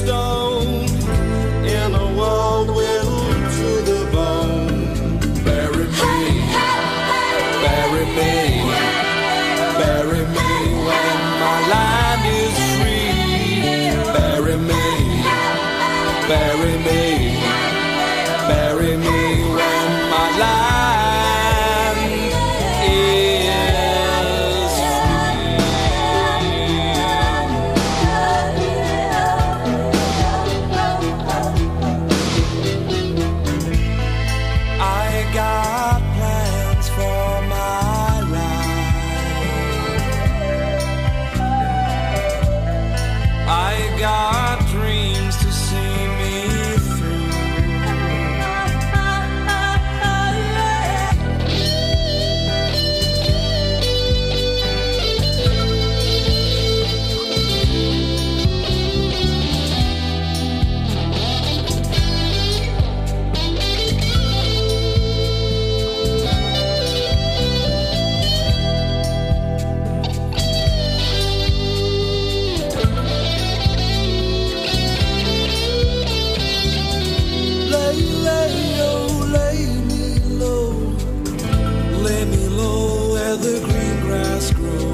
stone. way below where the green grass grows.